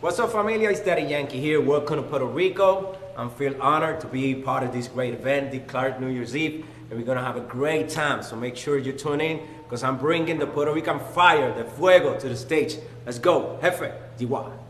What's up, familia? It's Daddy Yankee here. Welcome to Puerto Rico. I'm feel honored to be part of this great event, the Clark New Year's Eve, and we're gonna have a great time. So make sure you tune in because I'm bringing the Puerto Rican fire, the fuego, to the stage. Let's go, Jefe, Diwa.